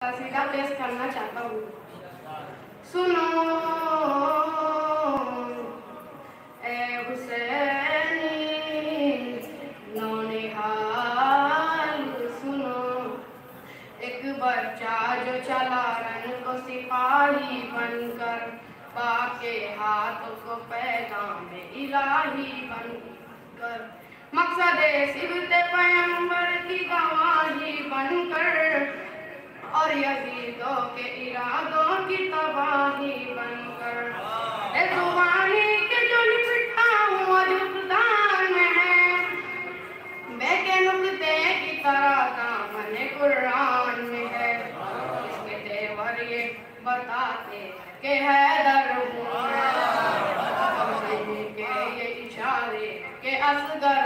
कसीदा पेश करना चाहता हूँ सुनो ए हुसैनी नौनिहाल सुनो एक बच्चा जो चला रन को सिपाही बनकर पाके हाथ को पैगाम इलाही बनकर। मकसद सिबत पैगंबर की गवाही बनकर और यजीदों के इरादों की तबाही बनकर। ए जुबानी के जो लिपटा हुआ जुबदान में है बेके नुकते की तरह दामन कुरान में है। इसके तेवर ये बताते के हैदर हूँ। के ये इशारे के असगर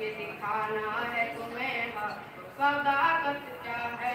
ये दिखाना है तुम्हें सदाकत क्या है?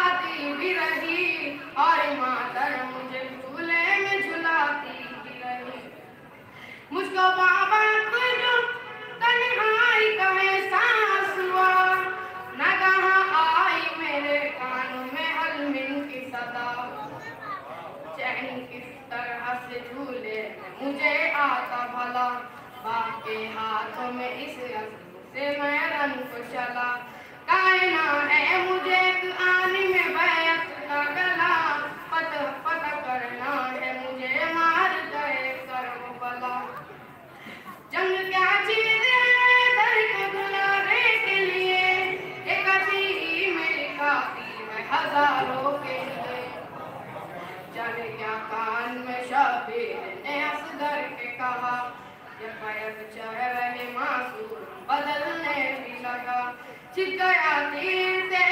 चैन किस तरह से झूले मुझे आता भला बाप के हाथों में इस अज़्म से मैं रन को चला कायना है मुझे आने में बैत का गला पत पत करना है मुझे मार गए करो बला जंग क्या चीज़ है दर को दुलारे के लिए एक मेरी काफ़ी है हज़ारों के लिए जाने क्या कान में शबीर ने असगर के कहा जब पायल चढ़ रहे मासूम बदलने भी लगा छिप गया तीर से।